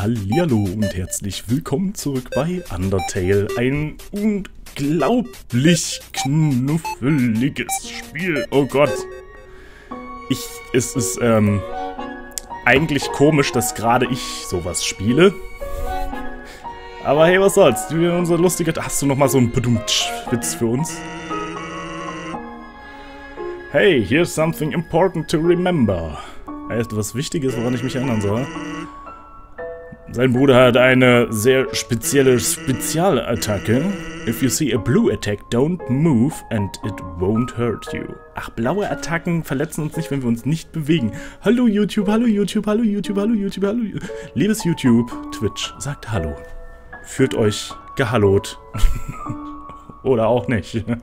Hallihallo und herzlich willkommen zurück bei Undertale. Ein unglaublich knuffeliges Spiel. Oh Gott. Ich, es ist, ähm, eigentlich komisch, dass gerade ich sowas spiele. Aber hey, was soll's? Du, unser lustiger... Hast du noch mal so einen Bedumtsch-Witz für uns? Hey, here's something important to remember. Heißt was Wichtiges, woran ich mich erinnern soll? Sein Bruder hat eine sehr spezielle Spezialattacke. If you see a blue attack, don't move and it won't hurt you. Ach, blaue Attacken verletzen uns nicht, wenn wir uns nicht bewegen. Hallo YouTube, hallo YouTube, hallo YouTube, hallo YouTube, hallo YouTube. Liebes YouTube, Twitch, sagt Hallo. Führt euch gehallot. Oder auch nicht.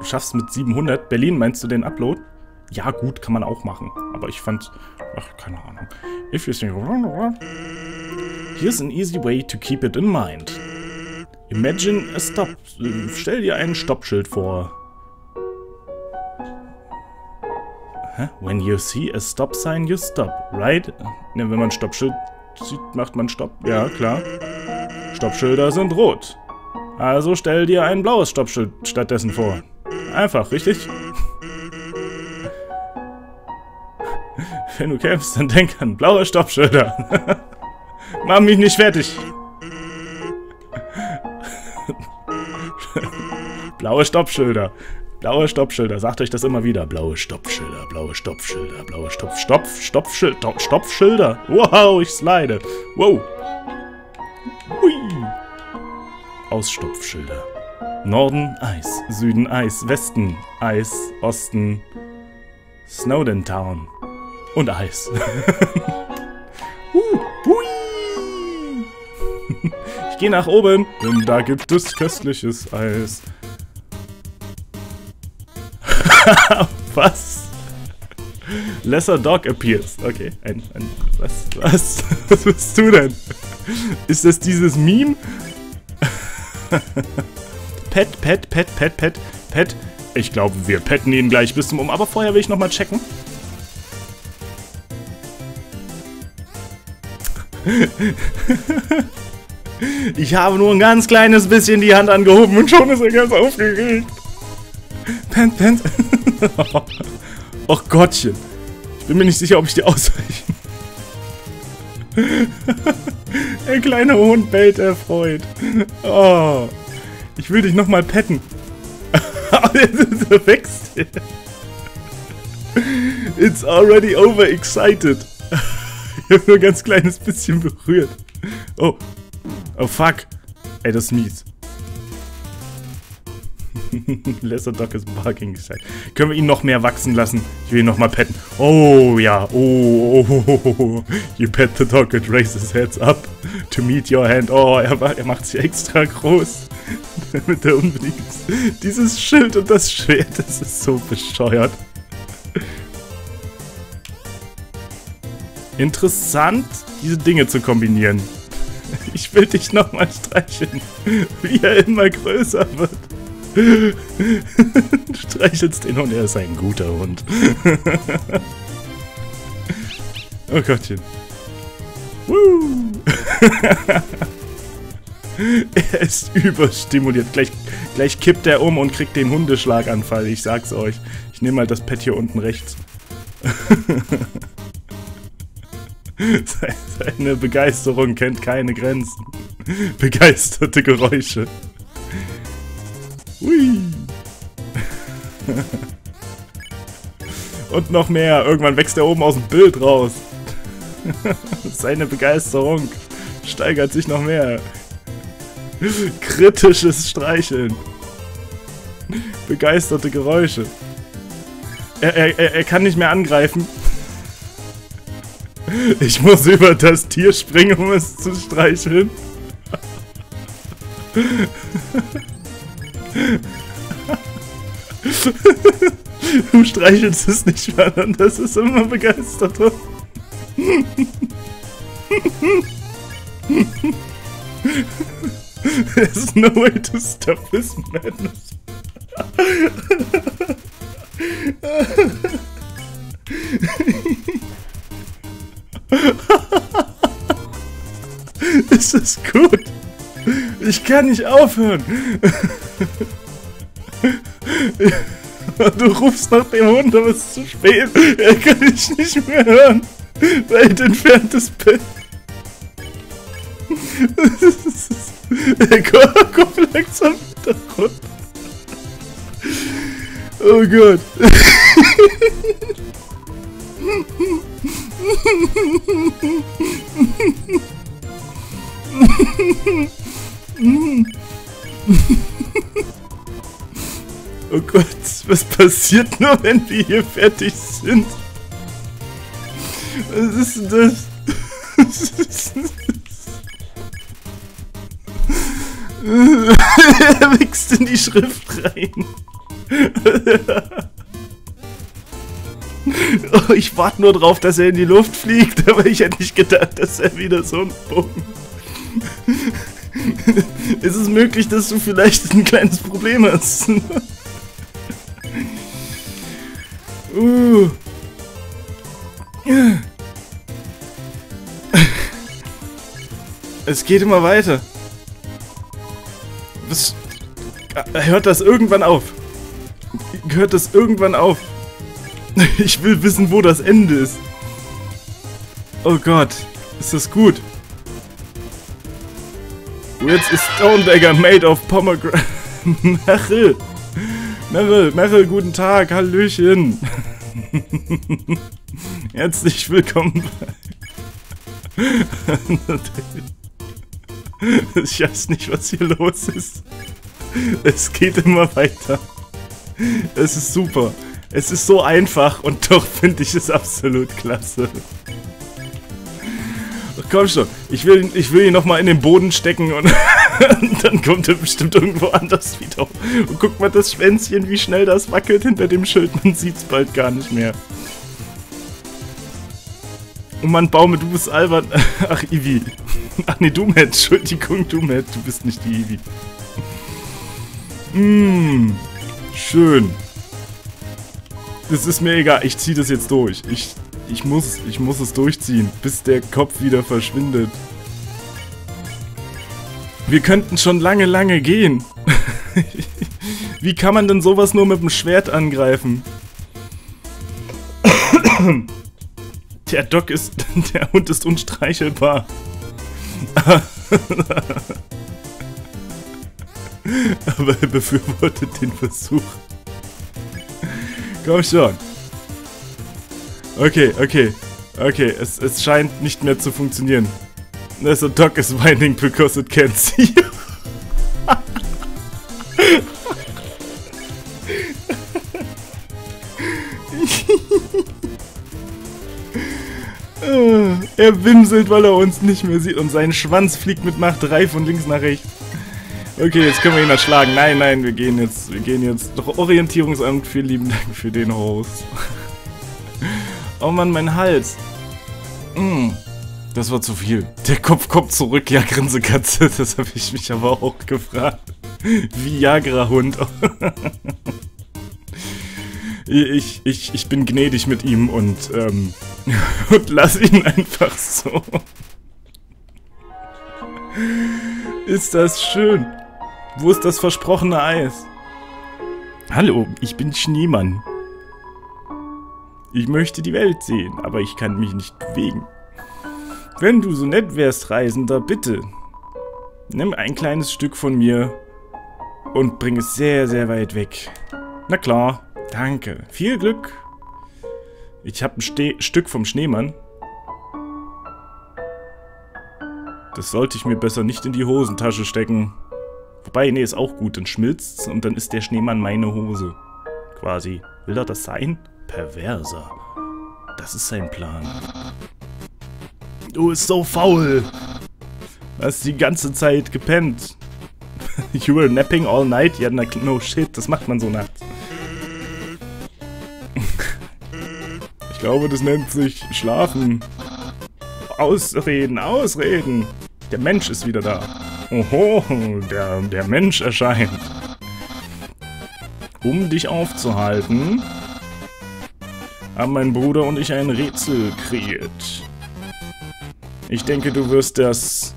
Du schaffst mit 700. Berlin, meinst du den Upload? Ja, gut, kann man auch machen. Aber ich fand... Ach, keine Ahnung. If you think... Here's an easy way to keep it in mind. Imagine a stop... Stell dir ein Stoppschild vor. When you see a stop sign, you stop, right? Ne, wenn man Stoppschild sieht, macht man Stopp. Ja, klar. Stoppschilder sind rot. Also stell dir ein blaues Stoppschild stattdessen vor. Einfach, richtig? Wenn du kämpfst, dann denk an blaue Stoppschilder. Mach mich nicht fertig. blaue Stoppschilder. Blaue Stoppschilder. Sagt euch das immer wieder. Blaue Stoppschilder, blaue Stoppschilder, blaue Stopp, Stopp, Stoppschilder, Stoppschilder. Wow, ich slide. Wow. Hui. Ausstopfschilder. Norden Eis, Süden Eis, Westen Eis, Osten Snowden Town und Eis. uh, ich gehe nach oben, denn da gibt es köstliches Eis. was? Lesser Dog appears. Okay, ein, ein, was, was, was bist du denn? Ist das dieses Meme? pet, pet, pet, pet, pet, pet. Ich glaube, wir petten ihn gleich bis zum Um. Aber vorher will ich nochmal checken. ich habe nur ein ganz kleines bisschen die Hand angehoben und schon ist er ganz aufgeregt. Pent, pent. Och Gottchen. Ich bin mir nicht sicher, ob ich dir ausreichen. Der kleine Hund bellt erfreut. Oh. Ich will dich nochmal petten. Aber er wächst. It's already overexcited. Ich habe nur ein ganz kleines bisschen berührt. Oh. Oh, fuck. Ey, das ist mies. Lesser Dog ist barking gesagt. Können wir ihn noch mehr wachsen lassen? Ich will ihn noch mal petten. Oh, ja. Oh, oh, oh, oh. You pet the dog, it raises heads up to meet your hand. Oh, er, er macht sich extra groß. Damit er unbedingt... Dieses Schild und das Schwert, das ist so bescheuert. Interessant, diese Dinge zu kombinieren. Ich will dich nochmal streicheln, wie er immer größer wird. Streichelst den Hund, er ist ein guter Hund. oh Gottchen. Woo. er ist überstimuliert. Gleich, gleich kippt er um und kriegt den Hundeschlaganfall. Ich sag's euch. Ich nehme mal das Pad hier unten rechts. Seine Begeisterung kennt keine Grenzen. Begeisterte Geräusche. Hui. Und noch mehr. Irgendwann wächst er oben aus dem Bild raus. Seine Begeisterung steigert sich noch mehr. Kritisches Streicheln. Begeisterte Geräusche. Er, er, er kann nicht mehr angreifen. Ich muss über das Tier springen, um es zu streicheln. Du streichelst es nicht mehr an, das ist immer begeistert. There's no way to stop this madness. Es ist gut. Ich kann nicht aufhören. Du rufst nach dem Hund, aber es ist zu spät. Er kann dich nicht mehr hören. Weit entferntes Bild. komm, komm langsam wieder runter. Oh Gott. Oh Gott, was passiert nur, wenn wir hier fertig sind? Was ist denn das? Was ist denn das? er wächst in die Schrift rein. Warte nur drauf, dass er in die Luft fliegt, aber ich hätte nicht gedacht, dass er wieder so ein Bogen. ist es möglich, dass du vielleicht ein kleines Problem hast? uh. Es geht immer weiter. Was? Hört das irgendwann auf? Hört das irgendwann auf? Ich will wissen, wo das Ende ist. Oh Gott. Ist das gut? Jetzt ist Stonedagger made of pomegranate. Merrill. Merrill, Merrill, guten Tag. Hallöchen. Herzlich willkommen Ich weiß nicht, was hier los ist. Es geht immer weiter. Es ist super. Es ist so einfach und doch finde ich es absolut klasse. Komm schon, ich will, ich will ihn nochmal in den Boden stecken und, und dann kommt er bestimmt irgendwo anders wieder. Und guck mal das Schwänzchen, wie schnell das wackelt hinter dem Schild. Man sieht es bald gar nicht mehr. Oh Mann, Baume, du bist albern. Ach, Ivi. Ach nee, du, Matt. Entschuldigung, du, Matt. Du bist nicht die Ivi. Mmm. Schön. Das ist mir egal. Ich ziehe das jetzt durch. Ich, ich, muss, ich muss es durchziehen, bis der Kopf wieder verschwindet. Wir könnten schon lange, lange gehen. Wie kann man denn sowas nur mit dem Schwert angreifen? Der Doc ist... Der Hund ist unstreichelbar. Aber er befürwortet den Versuch. Komm schon. Okay, okay. Okay, es, es scheint nicht mehr zu funktionieren. Also Doc is whining because it can't see you. er wimselt, weil er uns nicht mehr sieht und sein Schwanz fliegt mit Macht 3 von links nach rechts. Okay, jetzt können wir ihn erschlagen. Nein, nein, wir gehen jetzt, wir gehen jetzt. Doch Orientierungsamt, vielen lieben Dank für den Host. oh Mann, mein Hals. Mm, das war zu viel. Der Kopf kommt zurück, ja, Grinsekatze. Das habe ich mich aber auch gefragt. Viagra-Hund. ich, ich, ich bin gnädig mit ihm und, ähm, und lass ihn einfach so. Ist das schön. Wo ist das versprochene Eis? Hallo, ich bin Schneemann. Ich möchte die Welt sehen, aber ich kann mich nicht bewegen. Wenn du so nett wärst, Reisender, bitte. Nimm ein kleines Stück von mir und bring es sehr, sehr weit weg. Na klar, danke. Viel Glück. Ich habe ein Ste Stück vom Schneemann. Das sollte ich mir besser nicht in die Hosentasche stecken. Wobei, nee, ist auch gut. Dann schmilzt's und dann ist der Schneemann meine Hose. Quasi. Will er das sein? Perverser. Das ist sein Plan. Du bist so faul. Hast die ganze Zeit gepennt. you were napping all night? Ja, no shit. Das macht man so nachts. ich glaube, das nennt sich Schlafen. Ausreden, ausreden. Der Mensch ist wieder da. Oho, der, der Mensch erscheint. Um dich aufzuhalten, haben mein Bruder und ich ein Rätsel kreiert. Ich denke, du wirst das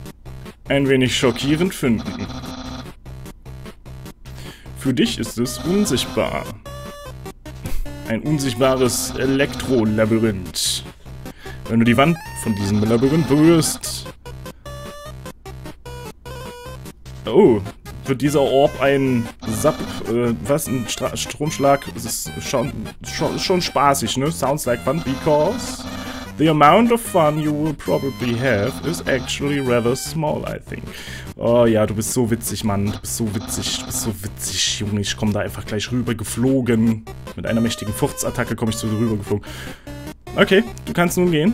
ein wenig schockierend finden. Für dich ist es unsichtbar. Ein unsichtbares Elektrolabyrinth. Wenn du die Wand von diesem Labyrinth berührst... Oh, wird dieser Orb ein Sap, äh, was, ein Stra Stromschlag? Das ist schon, schon, schon spaßig, ne? Sounds like fun, because the amount of fun you will probably have is actually rather small, I think. Oh ja, du bist so witzig, Mann. Du bist so witzig, du bist so witzig, Junge. Ich komme da einfach gleich rüber geflogen. Mit einer mächtigen Furzattacke komme ich zu dir rüber geflogen. Okay, du kannst nun gehen.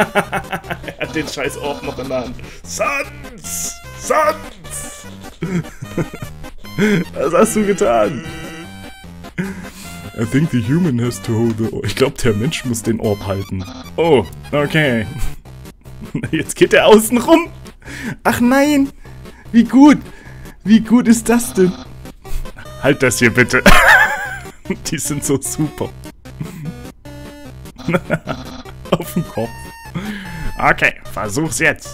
Er hat den scheiß Orb noch in der Hand. Sans! Sans! Was hast du getan? I think the human has to hold the orb. Ich glaube, der Mensch muss den Orb halten. Oh, okay. Jetzt geht er außen rum. Ach nein! Wie gut! Wie gut ist das denn? Halt das hier bitte. Die sind so super. Auf dem Kopf. Okay, versuch's jetzt.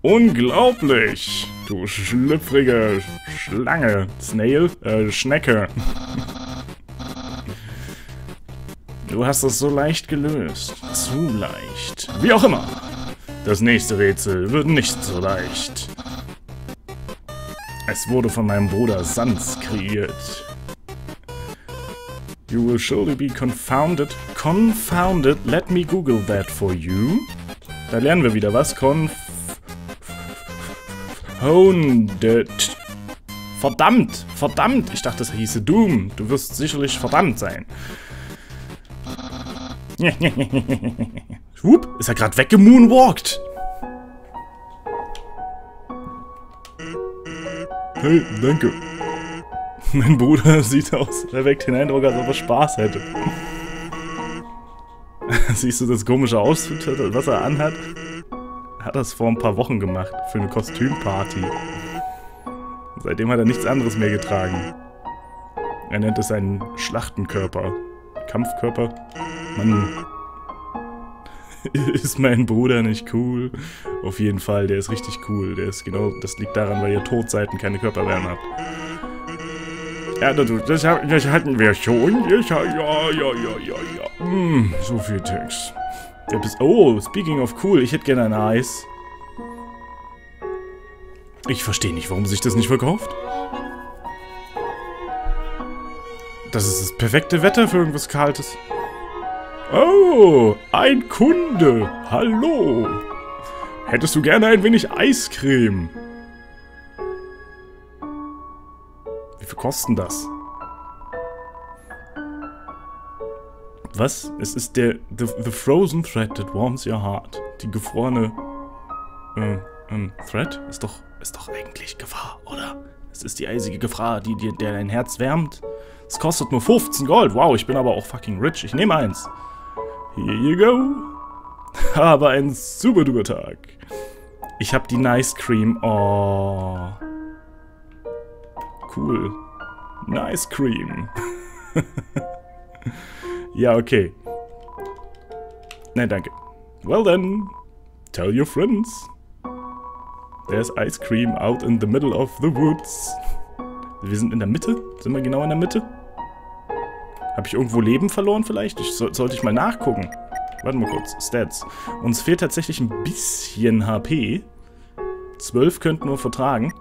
Unglaublich! Du schlüpfrige Schlange. Snail? Äh, Schnecke. Du hast es so leicht gelöst. Zu leicht. Wie auch immer. Das nächste Rätsel wird nicht so leicht. Es wurde von meinem Bruder Sans kreiert. You will surely be confounded. Confounded? Let me google that for you. Da lernen wir wieder was. Confounded. Verdammt! Verdammt! Ich dachte, das hieße Doom. Du wirst sicherlich verdammt sein. Schwupp, ist er gerade weggemoonwalkt. Hey, danke. Mein Bruder sieht aus, er weckt den Eindruck, als ob er Spaß hätte. Siehst du das komische Outfit, was er anhat? Er hat das vor ein paar Wochen gemacht, für eine Kostümparty. Seitdem hat er nichts anderes mehr getragen. Er nennt es einen Schlachtenkörper. Kampfkörper. Mann, ist mein Bruder nicht cool? Auf jeden Fall, der ist richtig cool. Der ist genau, das liegt daran, weil ihr tot seid und keine Körperwärme habt. Ja, das, das, das hatten wir schon. Ja, ja, ja, ja, ja, ja. Hm, so viel Text. Oh, speaking of cool, ich hätte gerne ein Eis. Ich verstehe nicht, warum sich das nicht verkauft. Das ist das perfekte Wetter für irgendwas Kaltes. Oh, ein Kunde. Hallo. Hättest du gerne ein wenig Eiscreme? Wie viel kosten das? Was? Es ist der the, the frozen thread that warms your heart. Die gefrorene äh, ähm, Thread ist doch ist doch eigentlich Gefahr, oder? Es ist die eisige Gefahr, die dir dein Herz wärmt. Es kostet nur 15 Gold. Wow, ich bin aber auch fucking rich. Ich nehme eins. Here you go. Aber ein super duper Tag. Ich habe die Nice Cream. Oh. Cool. Nice Cream. ja, okay. Nein, danke. Well then, tell your friends. There's ice cream out in the middle of the woods. Wir sind in der Mitte? Sind wir genau in der Mitte? Habe ich irgendwo Leben verloren vielleicht? Ich, so, sollte ich mal nachgucken. Warte mal kurz. Stats. Uns fehlt tatsächlich ein bisschen HP. 12 könnten wir vertragen.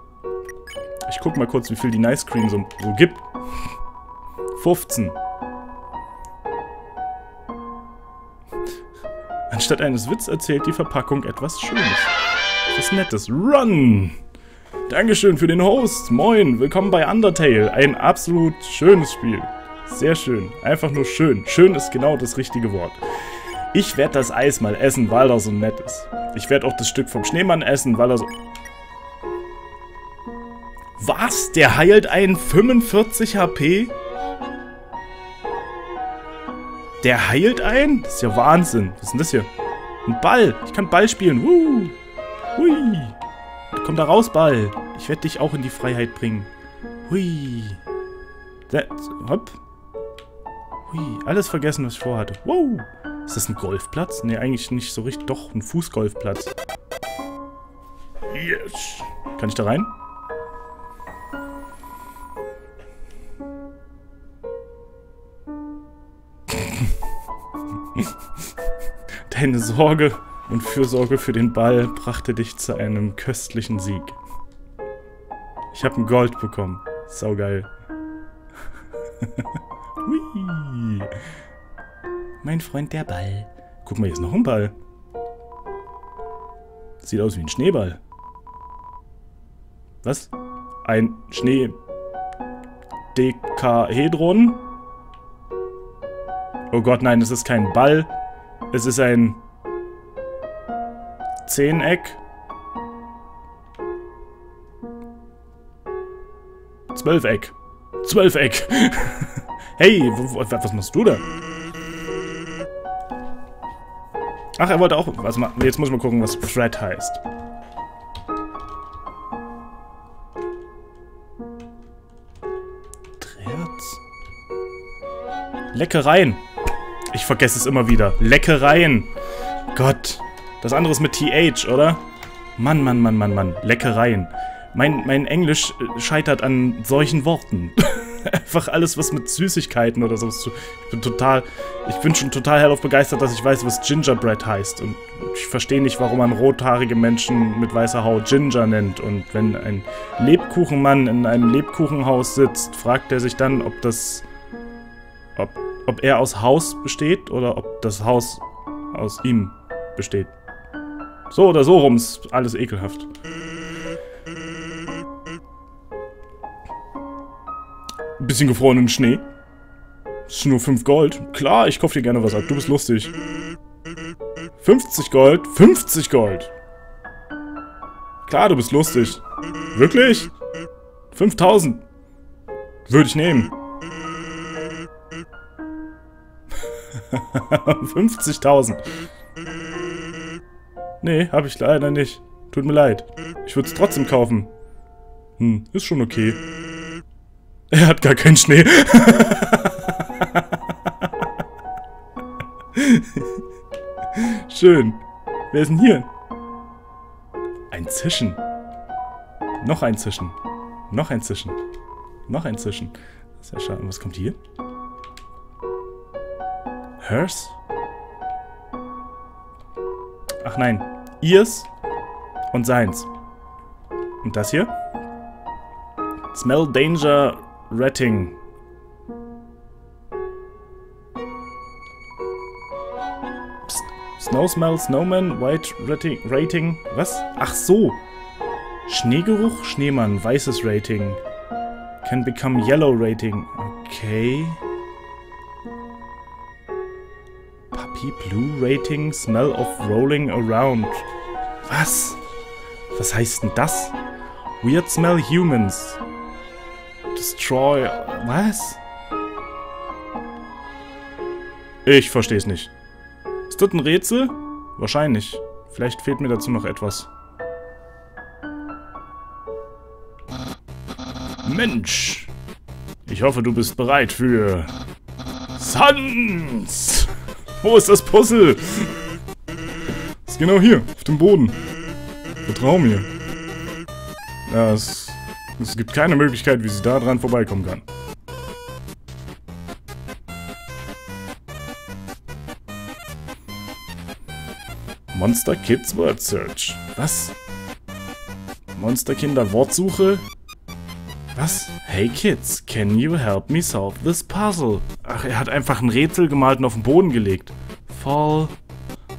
Ich guck mal kurz, wie viel die Nice Cream so, so gibt. 15. Anstatt eines Witz erzählt die Verpackung etwas Schönes. Etwas Nettes. Run! Dankeschön für den Host. Moin, willkommen bei Undertale. Ein absolut schönes Spiel. Sehr schön. Einfach nur schön. Schön ist genau das richtige Wort. Ich werde das Eis mal essen, weil er so nett ist. Ich werde auch das Stück vom Schneemann essen, weil er so... Was? Der heilt einen 45 HP? Der heilt einen? Das ist ja Wahnsinn. Was ist denn das hier? Ein Ball. Ich kann Ball spielen. Woo. Hui. Komm da raus, Ball. Ich werde dich auch in die Freiheit bringen. Hui. That, hopp. Hui. Alles vergessen, was ich vorhatte. Wow. Ist das ein Golfplatz? Ne, eigentlich nicht so richtig. Doch, ein Fußgolfplatz. Yes. Kann ich da rein? Deine Sorge und Fürsorge für den Ball brachte dich zu einem köstlichen Sieg. Ich habe ein Gold bekommen. Saugeil. Hui. Mein Freund der Ball. Guck mal, hier ist noch ein Ball. Sieht aus wie ein Schneeball. Was? Ein Schnee... Dekahedron? Oh Gott, nein, es ist kein Ball. Es ist ein... Zehneck. Zwölfeck. Zwölfeck. hey, was machst du da? Ach, er wollte auch was machen. Jetzt muss ich mal gucken, was Fred heißt. Dretz. Leckereien. Ich vergesse es immer wieder. Leckereien. Gott. Das andere ist mit TH, oder? Mann, Mann, Mann, Mann, Mann. Leckereien. Mein, mein Englisch äh, scheitert an solchen Worten. Einfach alles, was mit Süßigkeiten oder sowas zu... Ich bin total... Ich bin schon total hellauf begeistert, dass ich weiß, was Gingerbread heißt. Und ich verstehe nicht, warum man rothaarige Menschen mit weißer Haut Ginger nennt. Und wenn ein Lebkuchenmann in einem Lebkuchenhaus sitzt, fragt er sich dann, ob das... Ob, ob er aus Haus besteht oder ob das Haus aus ihm besteht. So oder so rum ist alles ekelhaft. Bisschen gefrorenen Schnee. Das ist nur 5 Gold. Klar, ich kaufe dir gerne was ab. Du bist lustig. 50 Gold. 50 Gold. Klar, du bist lustig. Wirklich? 5000. Würde ich nehmen. 50.000. Nee, habe ich leider nicht. Tut mir leid. Ich würde es trotzdem kaufen. Hm, ist schon okay. Er hat gar keinen Schnee. Schön. Wer ist denn hier? Ein Zischen. Noch ein Zischen. Noch ein Zischen. Noch ein Zischen. Das ist ja schade. Was kommt hier? Hers? Ach nein. Ihrs und seins. Und das hier? Smell Danger Ratting. Psst. Snow Smell Snowman White Rating. Rating. Was? Ach so. Schneegeruch Schneemann. Weißes Rating. Can become Yellow Rating. Okay. Puppy Blue Rating. Smell of Rolling Around. Was? Was heißt denn das? Weird Smell Humans. Destroy... Was? Ich verstehe es nicht. Ist das ein Rätsel? Wahrscheinlich. Vielleicht fehlt mir dazu noch etwas. Mensch! Ich hoffe, du bist bereit für... Sans! Wo ist das Puzzle? Ist genau hier, auf dem Boden. Vertrau mir. Ja, es gibt keine Möglichkeit, wie sie da dran vorbeikommen kann. Monster Kids Word Search. Was? Monsterkinder Wortsuche? Was? Hey Kids, can you help me solve this puzzle? Ach, er hat einfach ein Rätsel gemalt und auf den Boden gelegt. Fall,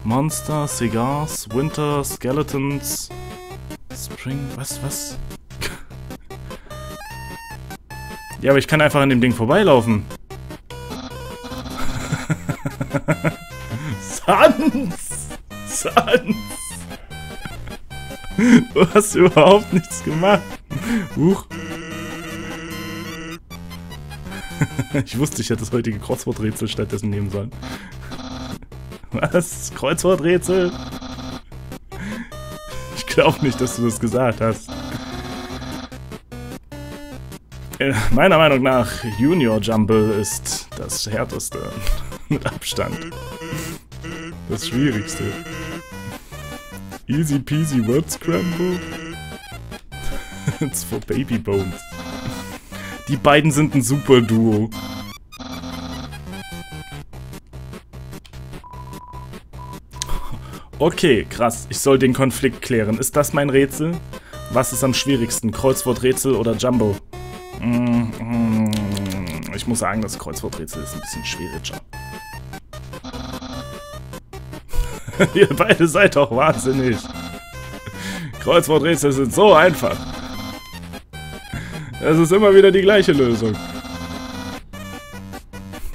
Monster, Cigars, Winter, Skeletons, Spring, was, was? Ja, aber ich kann einfach an dem Ding vorbeilaufen. Sans! Sans! Du hast überhaupt nichts gemacht. Huch. Ich wusste, ich hätte das heutige Kreuzworträtsel stattdessen nehmen sollen. Was? Kreuzworträtsel? Ich glaube nicht, dass du das gesagt hast. meiner Meinung nach, Junior Jumble ist das härteste. Mit Abstand. Das schwierigste. Easy peasy word scramble? It's for baby bones. Die beiden sind ein super Duo. Okay, krass. Ich soll den Konflikt klären. Ist das mein Rätsel? Was ist am schwierigsten? Kreuzworträtsel oder Jumbo? Mm, mm, ich muss sagen, das Kreuzworträtsel ist ein bisschen schwieriger. Ihr beide seid doch wahnsinnig. Kreuzworträtsel sind so einfach. Es ist immer wieder die gleiche Lösung.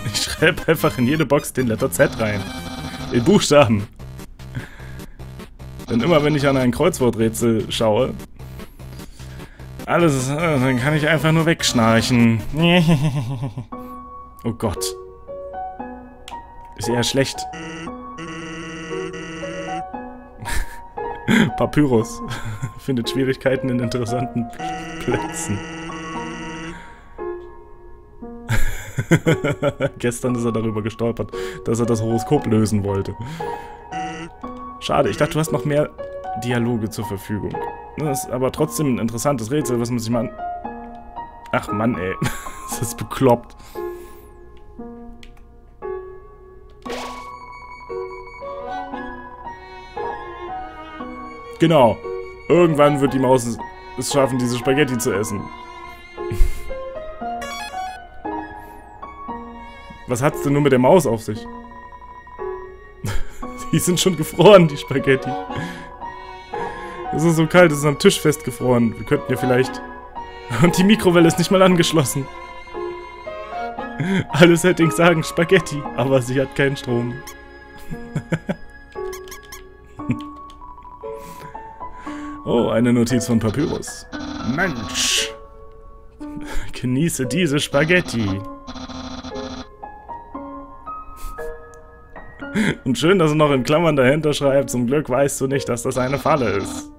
Ich schreibe einfach in jede Box den Letter Z rein. In Buchstaben. Denn immer wenn ich an ein Kreuzworträtsel schaue, alles, äh, dann kann ich einfach nur wegschnarchen. oh Gott. Ist eher schlecht. Papyrus findet Schwierigkeiten in interessanten Plätzen. Gestern ist er darüber gestolpert, dass er das Horoskop lösen wollte. Schade, ich dachte, du hast noch mehr Dialoge zur Verfügung. Das ist aber trotzdem ein interessantes Rätsel, was man sich mal... Ach Mann, ey. das ist bekloppt. Genau. Irgendwann wird die Maus es schaffen, diese Spaghetti zu essen. Was hat's denn nur mit der Maus auf sich? die sind schon gefroren, die Spaghetti. Es ist so kalt, es ist am Tisch festgefroren. Wir könnten ja vielleicht... Und die Mikrowelle ist nicht mal angeschlossen. Alle Settings sagen Spaghetti, aber sie hat keinen Strom. oh, eine Notiz von Papyrus. Mensch! Genieße diese Spaghetti. Und schön, dass er noch in Klammern dahinter schreibt, zum Glück weißt du nicht, dass das eine Falle ist.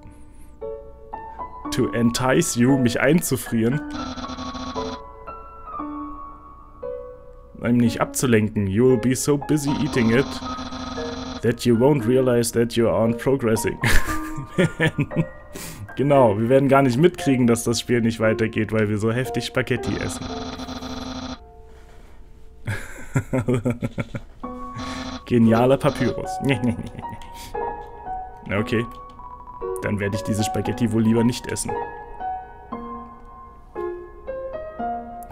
To entice you, mich einzufrieren. Um nicht abzulenken. You will be so busy eating it, that you won't realize that you aren't progressing. genau, wir werden gar nicht mitkriegen, dass das Spiel nicht weitergeht, weil wir so heftig Spaghetti essen. Genialer Papyrus. okay. Dann werde ich diese Spaghetti wohl lieber nicht essen.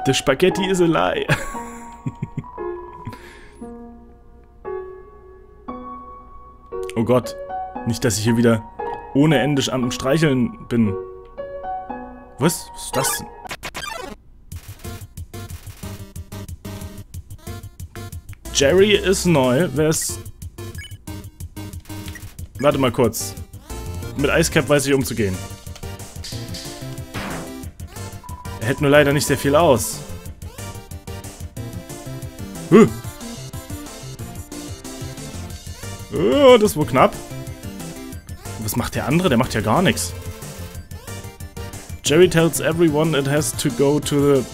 The Spaghetti is a lie. oh Gott. Nicht, dass ich hier wieder ohne Ende am Streicheln bin. Was? Was ist das denn? Jerry ist neu. Wer ist... Warte mal kurz. Mit Icecap weiß ich umzugehen. Er hält nur leider nicht sehr viel aus. Huh. Oh, das war knapp. Was macht der andere? Der macht ja gar nichts. Jerry tells everyone it has to go to the...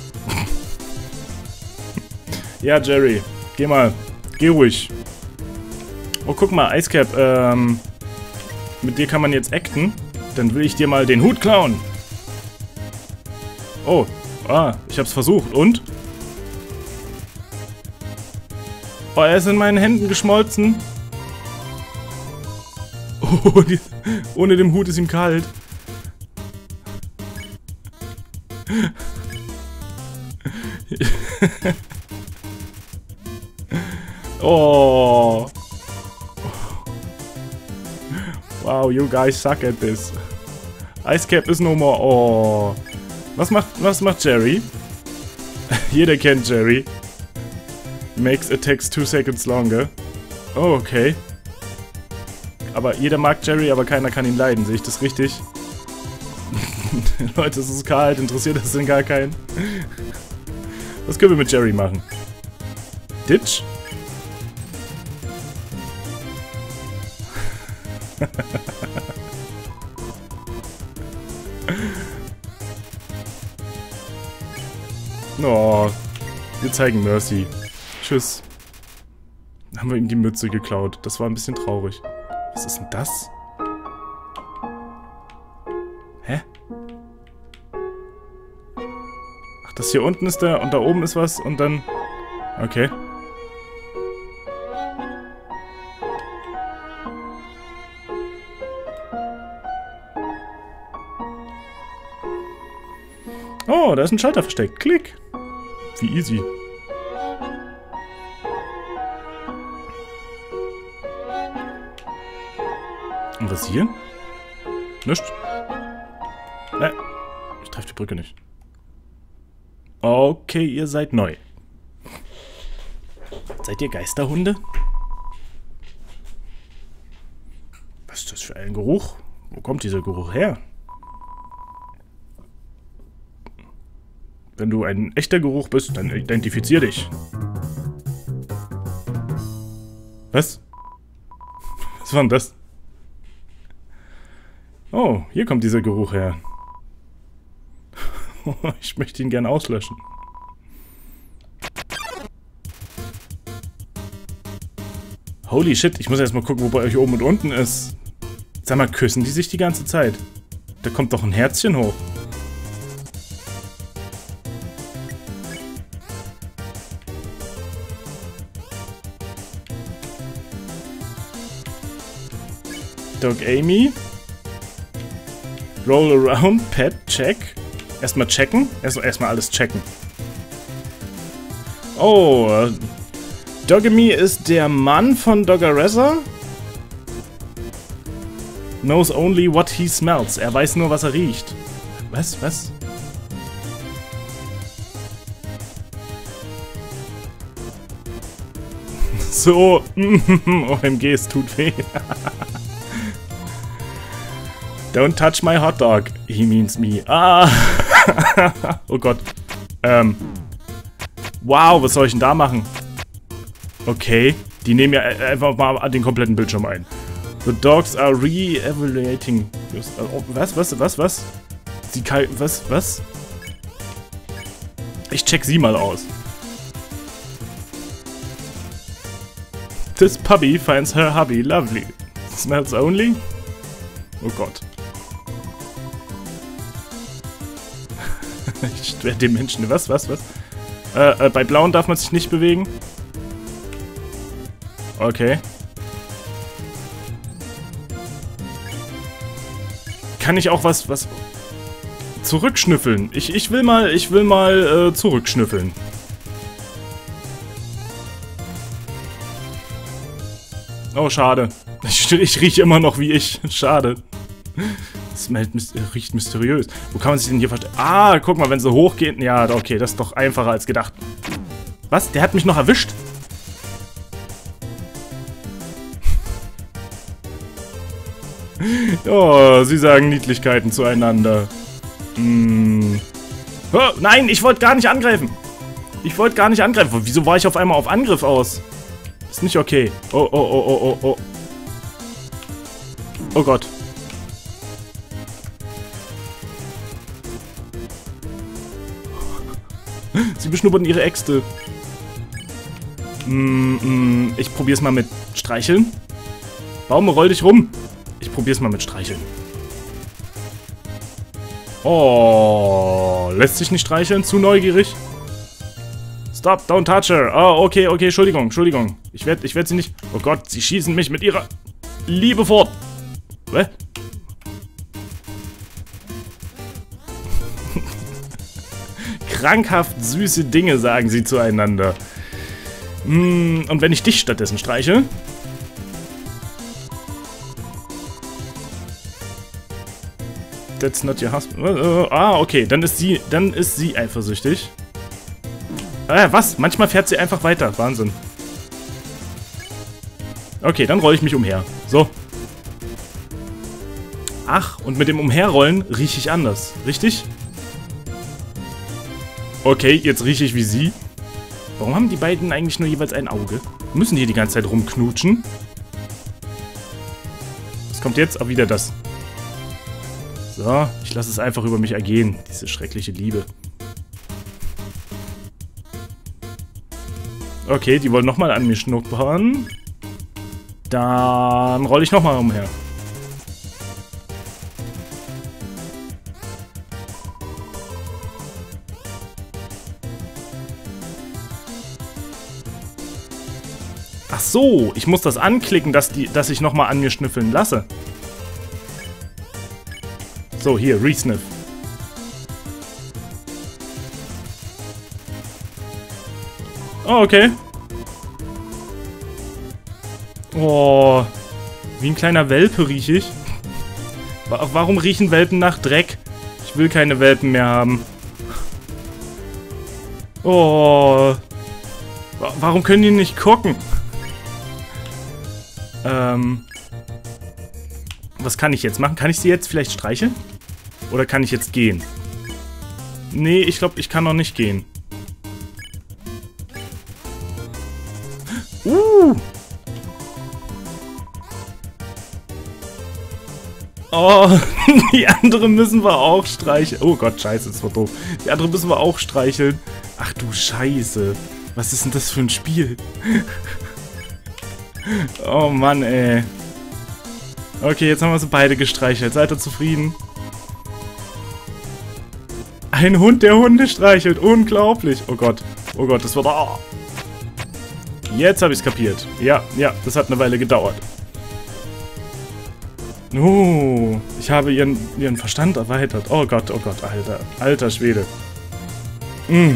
ja, Jerry. Geh mal. Geh ruhig. Oh, guck mal, Icecap, ähm... Mit dir kann man jetzt acten. Dann will ich dir mal den Hut klauen. Oh, ah, ich hab's versucht. Und? Oh, er ist in meinen Händen geschmolzen. Oh, die, ohne dem Hut ist ihm kalt. Oh. Wow, you guys suck at this. Ice Cap is no more. Oh. Was macht, was macht Jerry? Jeder kennt Jerry. Makes attacks two seconds longer. Oh, okay. Aber jeder mag Jerry, aber keiner kann ihn leiden. Sehe ich das richtig? Leute, es ist kalt. Interessiert das denn gar keinen? Was können wir mit Jerry machen? Ditch? Oh, wir zeigen Mercy. Tschüss. Haben wir ihm die Mütze geklaut. Das war ein bisschen traurig. Was ist denn das? Hä? Ach, das hier unten ist der und da oben ist was und dann... Okay. Da ist ein Schalter versteckt. Klick. Wie easy. Und was hier? Nichts. Ne, ich treffe die Brücke nicht. Okay, ihr seid neu. Seid ihr Geisterhunde? Was ist das für ein Geruch? Wo kommt dieser Geruch her? Wenn du ein echter Geruch bist, dann identifizier dich. Was? Was war denn das? Oh, hier kommt dieser Geruch her. ich möchte ihn gern auslöschen. Holy shit, ich muss erstmal gucken, wo bei euch oben und unten ist. Sag mal, küssen die sich die ganze Zeit? Da kommt doch ein Herzchen hoch. Dog Amy. Roll around, Pet, check. Erstmal checken. Erstmal erst alles checken. Oh, äh, Dogamy ist der Mann von Doggeressa. Knows only what he smells. Er weiß nur, was er riecht. Was? Was? So, OMG, es tut weh. Don't touch my hot dog. He means me. Ah. oh Gott. Ähm. Wow, was soll ich denn da machen? Okay. Die nehmen ja einfach mal den kompletten Bildschirm ein. The dogs are re-evaluating. Oh, was, was, was, was? Sie was, was? Ich check sie mal aus. This puppy finds her hubby lovely. Smells only? Oh Gott. ich werde den Menschen. Was, was, was? Äh, äh, bei Blauen darf man sich nicht bewegen. Okay. Kann ich auch was, was... Zurückschnüffeln. Ich, ich will mal, ich will mal äh, zurückschnüffeln. Oh, schade. Ich, ich rieche immer noch wie ich. Schade. Das riecht mysteriös. Wo kann man sich denn hier verstellen? Ah, guck mal, wenn sie hochgeht. Ja, okay, das ist doch einfacher als gedacht. Was? Der hat mich noch erwischt? Oh, sie sagen Niedlichkeiten zueinander. Hm. Oh, nein, ich wollte gar nicht angreifen. Ich wollte gar nicht angreifen. Wieso war ich auf einmal auf Angriff aus? Ist nicht okay. Oh, oh, oh, oh, oh, oh. Oh Gott. Beschnuppern ihre Äxte. Mm, mm, ich probier's mal mit Streicheln. Baum, roll dich rum. Ich probier's mal mit Streicheln. Oh, lässt sich nicht streicheln? Zu neugierig? Stop, don't touch her. Oh, okay, okay, Entschuldigung, Entschuldigung. Ich werde ich werd sie nicht... Oh Gott, sie schießen mich mit ihrer Liebe fort. Was? Krankhaft süße Dinge sagen sie zueinander. Mm, und wenn ich dich stattdessen streiche... That's not your husband. Uh, ah, okay. Dann ist sie, dann ist sie eifersüchtig. Ah, was? Manchmal fährt sie einfach weiter. Wahnsinn. Okay, dann rolle ich mich umher. So. Ach, und mit dem Umherrollen rieche ich anders. Richtig? Okay, jetzt rieche ich wie sie. Warum haben die beiden eigentlich nur jeweils ein Auge? Müssen die die ganze Zeit rumknutschen? Was kommt jetzt? Auch wieder das. So, ich lasse es einfach über mich ergehen, diese schreckliche Liebe. Okay, die wollen nochmal an mir schnuppern. Dann rolle ich nochmal umher. So, ich muss das anklicken, dass, die, dass ich nochmal an mir schnüffeln lasse. So, hier, Resniff. Oh, okay. Oh, wie ein kleiner Welpe riech ich. Warum riechen Welpen nach Dreck? Ich will keine Welpen mehr haben. Oh. Warum können die nicht gucken? Ähm. Was kann ich jetzt machen? Kann ich sie jetzt vielleicht streicheln? Oder kann ich jetzt gehen? Nee, ich glaube, ich kann noch nicht gehen. Uh! Oh, die andere müssen wir auch streicheln. Oh Gott, scheiße, das war doof. Die andere müssen wir auch streicheln. Ach du Scheiße. Was ist denn das für ein Spiel? Oh Mann, ey. Okay, jetzt haben wir sie beide gestreichelt. Seid ihr zufrieden? Ein Hund, der Hunde streichelt. Unglaublich. Oh Gott. Oh Gott, das wird... Oh. Jetzt habe ich es kapiert. Ja, ja, das hat eine Weile gedauert. Oh, ich habe ihren, ihren Verstand erweitert. Oh Gott, oh Gott, alter, alter Schwede. Mm,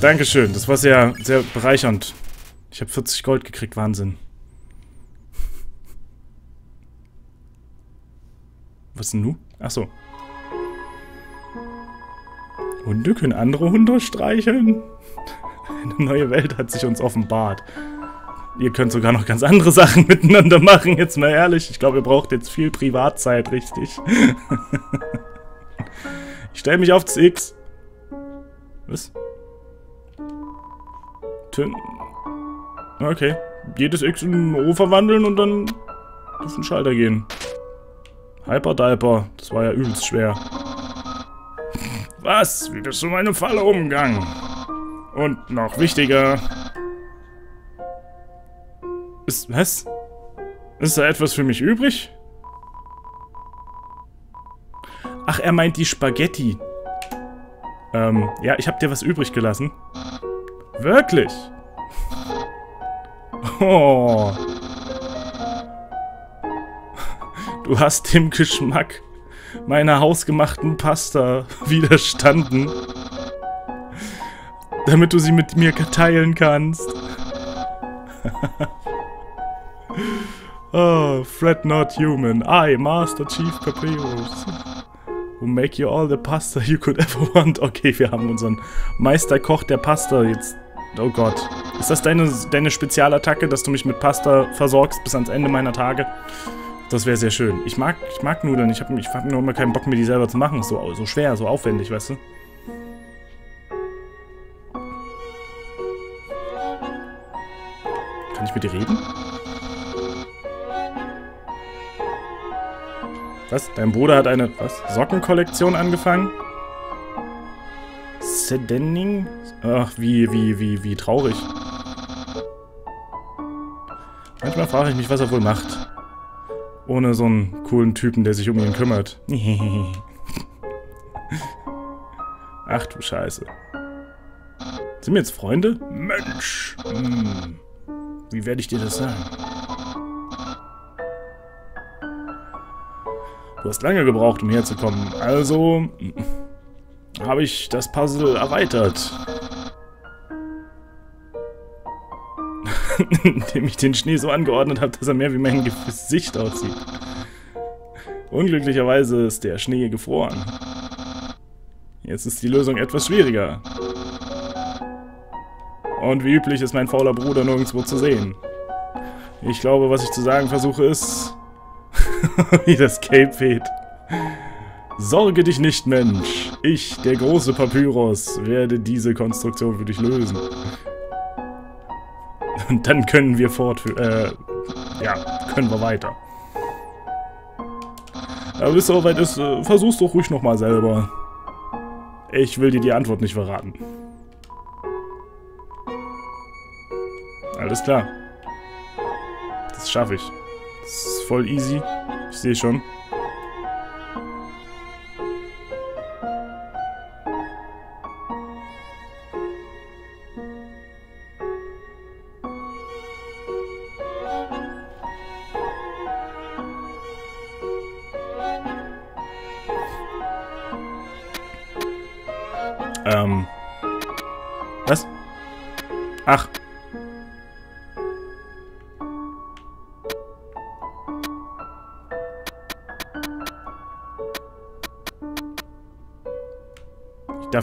Dankeschön, das war sehr, sehr bereichernd. Ich habe 40 Gold gekriegt, Wahnsinn. Was denn nun? Achso. Hunde können andere Hunde streicheln? Eine neue Welt hat sich uns offenbart. Ihr könnt sogar noch ganz andere Sachen miteinander machen, jetzt mal ehrlich. Ich glaube, ihr braucht jetzt viel Privatzeit, richtig? ich stelle mich auf das X. Was? Tön okay. Jedes X in O verwandeln und dann auf den Schalter gehen. Hyper-Diaper. Das war ja übelst schwer. Was? Wie bist du meine Falle umgegangen? Und noch wichtiger. Ist, was? Ist da etwas für mich übrig? Ach, er meint die Spaghetti. Ähm, ja, ich hab dir was übrig gelassen. Wirklich? Oh. Du hast dem Geschmack meiner hausgemachten Pasta widerstanden. Damit du sie mit mir teilen kannst. oh, fret not human. I, Master Chief Papyrus. Who make you all the pasta you could ever want. Okay, wir haben unseren Meisterkoch der Pasta jetzt. Oh Gott. Ist das deine, deine Spezialattacke, dass du mich mit Pasta versorgst bis ans Ende meiner Tage? Das wäre sehr schön. Ich mag, ich mag Nudeln. Ich habe ich hab nur immer keinen Bock, mir die selber zu machen. So, so schwer, so aufwendig, weißt du? Kann ich mit dir reden? Was? Dein Bruder hat eine was? Sockenkollektion angefangen? Sedenning? Ach, wie, wie, wie, wie traurig. Manchmal frage ich mich, was er wohl macht. Ohne so einen coolen Typen, der sich um ihn kümmert. Ach du Scheiße. Sind wir jetzt Freunde? Mensch! Hm. Wie werde ich dir das sagen? Du hast lange gebraucht, um herzukommen. Also hm, habe ich das Puzzle erweitert. indem ich den Schnee so angeordnet habe, dass er mehr wie mein Gesicht aussieht. Unglücklicherweise ist der Schnee gefroren. Jetzt ist die Lösung etwas schwieriger. Und wie üblich ist mein fauler Bruder nirgendwo zu sehen. Ich glaube, was ich zu sagen versuche ist... wie das Cape weht. Sorge dich nicht, Mensch. Ich, der große Papyrus, werde diese Konstruktion für dich lösen. Und dann können wir fortführen. Äh, ja, können wir weiter. Aber bis es soweit ist, äh, versuch's doch ruhig nochmal selber. Ich will dir die Antwort nicht verraten. Alles klar. Das schaffe ich. Das ist voll easy. Ich sehe schon.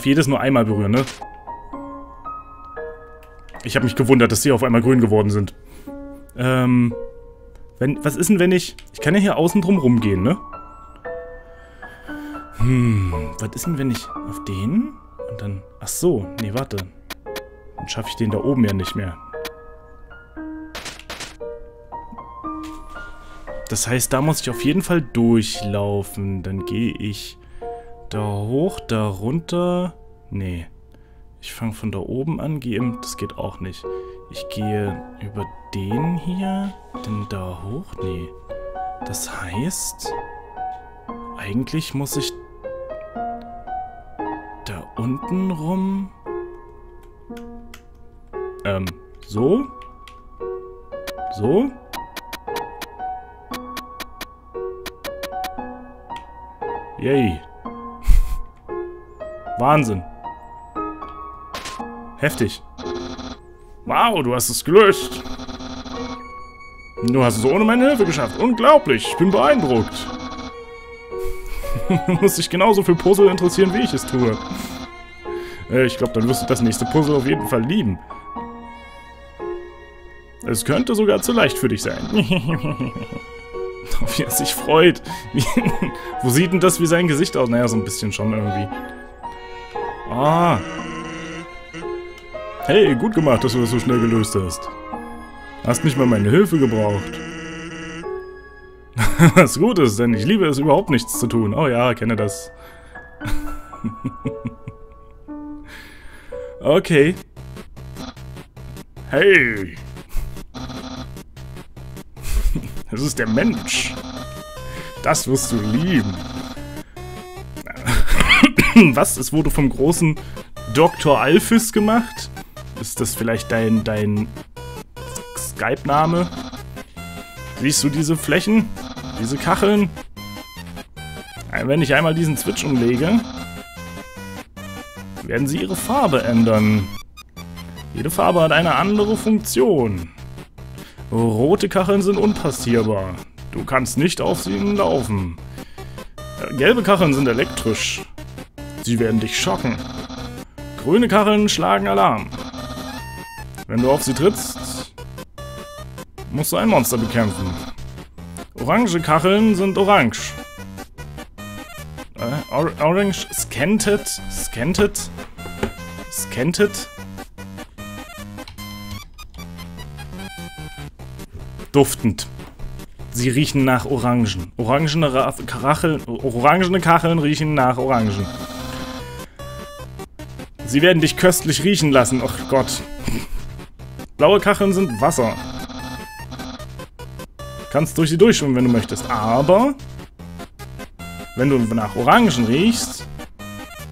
Darf jedes nur einmal berühren, ne? Ich habe mich gewundert, dass sie auf einmal grün geworden sind. Ähm... Wenn, was ist denn, wenn ich... Ich kann ja hier außen drum rumgehen, ne? Hm, was ist denn, wenn ich auf den... Und dann... Ach so, nee, warte. Dann schaffe ich den da oben ja nicht mehr. Das heißt, da muss ich auf jeden Fall durchlaufen. Dann gehe ich da hoch, da runter. Nee. Ich fange von da oben an, gehe im... Das geht auch nicht. Ich gehe über den hier, dann da hoch. Nee. Das heißt... Eigentlich muss ich unten rum. Ähm, so? So? Yay. Wahnsinn. Heftig. Wow, du hast es gelöst. Du hast es ohne meine Hilfe geschafft. Unglaublich. Ich bin beeindruckt. du musst dich genauso für Puzzle interessieren, wie ich es tue. Äh, ich glaube, dann wirst du das nächste Puzzle auf jeden Fall lieben. Es könnte sogar zu leicht für dich sein. wie er sich freut. Wo sieht denn das wie sein Gesicht aus? Naja, so ein bisschen schon irgendwie. Ah. Hey, gut gemacht, dass du das so schnell gelöst hast. Hast nicht mal meine Hilfe gebraucht. Was gut ist, denn ich liebe es, überhaupt nichts zu tun. Oh ja, kenne das. Okay. Hey. Das ist der Mensch. Das wirst du lieben. Was? Es wurde vom großen Dr. Alphys gemacht? Ist das vielleicht dein, dein Skype-Name? Siehst du diese Flächen? Diese Kacheln? Wenn ich einmal diesen Switch umlege, werden sie ihre Farbe ändern. Jede Farbe hat eine andere Funktion. Rote Kacheln sind unpassierbar. Du kannst nicht auf sie laufen. Äh, gelbe Kacheln sind elektrisch. Sie werden dich schocken. Grüne Kacheln schlagen Alarm. Wenn du auf sie trittst, musst du ein Monster bekämpfen. Orange Kacheln sind orange. Äh, or orange Scented. Scented. Scented. Duftend. Sie riechen nach Orangen. Orangene Kacheln, orangene Kacheln riechen nach Orangen. Sie werden dich köstlich riechen lassen. Oh Gott. Blaue Kacheln sind Wasser. Kannst durch sie durchschwimmen, wenn du möchtest. Aber wenn du nach Orangen riechst,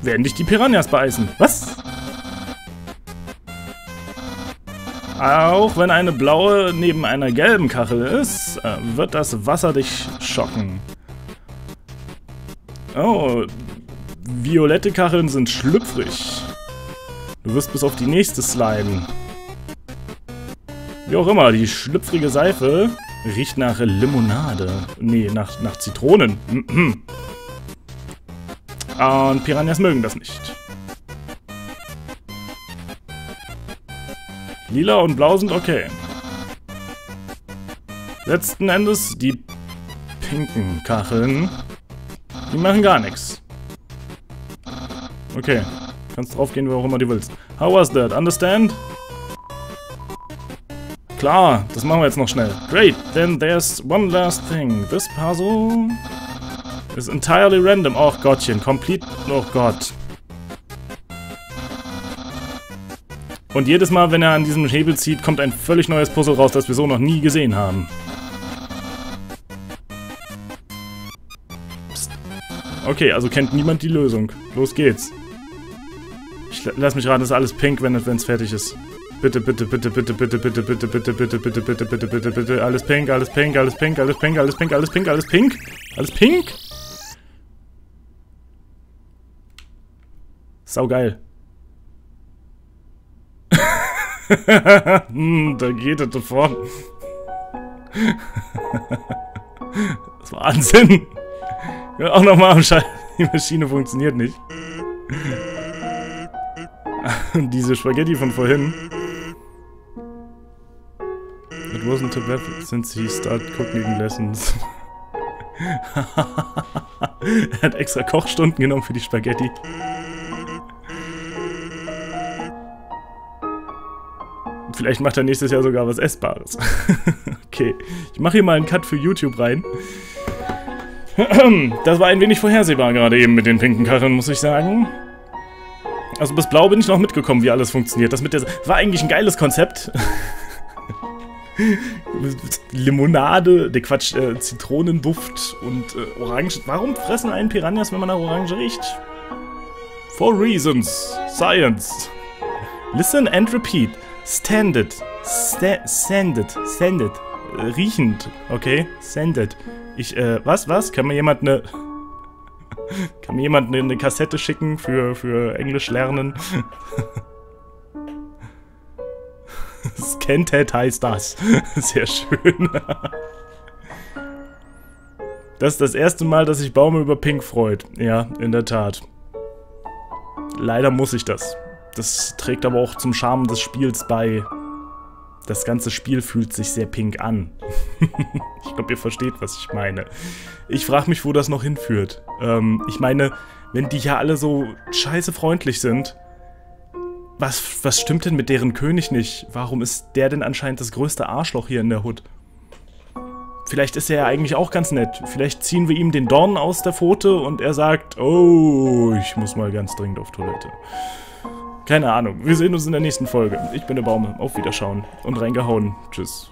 werden dich die Piranhas beißen. Was? Auch wenn eine blaue neben einer gelben Kachel ist, äh, wird das Wasser dich schocken. Oh, violette Kacheln sind schlüpfrig. Du wirst bis auf die nächste sliden. Wie auch immer, die schlüpfrige Seife riecht nach Limonade. Nee, nach, nach Zitronen. Und Piranhas mögen das nicht. Lila und Blau sind okay. Letzten Endes die pinken Kacheln. Die machen gar nichts. Okay. Kannst draufgehen, wo auch immer du willst. How was that? Understand? Klar, das machen wir jetzt noch schnell. Great, then there's one last thing. This puzzle Ist entirely random. Oh Gottchen, complete... Oh Gott. Und jedes Mal, wenn er an diesem Hebel zieht, kommt ein völlig neues Puzzle raus, das wir so noch nie gesehen haben. Psst. Okay, also kennt niemand die Lösung. Los geht's. Lass mich raten, das ist alles pink, wenn es fertig ist. Bitte, bitte, bitte, bitte, bitte, bitte, bitte, bitte, bitte, bitte, bitte, bitte, bitte, bitte, alles pink, alles pink, alles pink, alles pink, alles pink, alles pink, alles pink, alles pink. Sau geil. hm, da geht er davon. das war Wahnsinn. Auch nochmal am Schall. Die Maschine funktioniert nicht. Diese Spaghetti von vorhin. It wasn't too bad since he started cooking lessons. er hat extra Kochstunden genommen für die Spaghetti. Vielleicht macht er nächstes Jahr sogar was Essbares. okay, ich mache hier mal einen Cut für YouTube rein. Das war ein wenig vorhersehbar gerade eben mit den pinken Karren, muss ich sagen. Also bis blau bin ich noch mitgekommen, wie alles funktioniert. Das mit der... War eigentlich ein geiles Konzept. Limonade, der Quatsch, äh, Zitronenduft und äh, Orange. Warum fressen einen Piranhas, wenn man nach Orange riecht? For reasons. Science. Listen and repeat. Standard. Sta sended. Sended. Äh, riechend. Okay. Sended. Ich, äh, was, was? Kann mir jemand eine... Kann mir jemand eine, Kassette schicken für, für Englisch lernen? Scanted heißt das. Sehr schön. Das ist das erste Mal, dass sich Baume über Pink freut. Ja, in der Tat. Leider muss ich das. Das trägt aber auch zum Charme des Spiels bei. Das ganze Spiel fühlt sich sehr pink an. ich glaube, ihr versteht, was ich meine. Ich frage mich, wo das noch hinführt. Ähm, ich meine, wenn die ja alle so scheiße freundlich sind, was, was stimmt denn mit deren König nicht? Warum ist der denn anscheinend das größte Arschloch hier in der Hut? Vielleicht ist er ja eigentlich auch ganz nett. Vielleicht ziehen wir ihm den Dorn aus der Pfote und er sagt, oh, ich muss mal ganz dringend auf Toilette. Keine Ahnung. Wir sehen uns in der nächsten Folge. Ich bin der Baume. Auf Wiederschauen und reingehauen. Tschüss.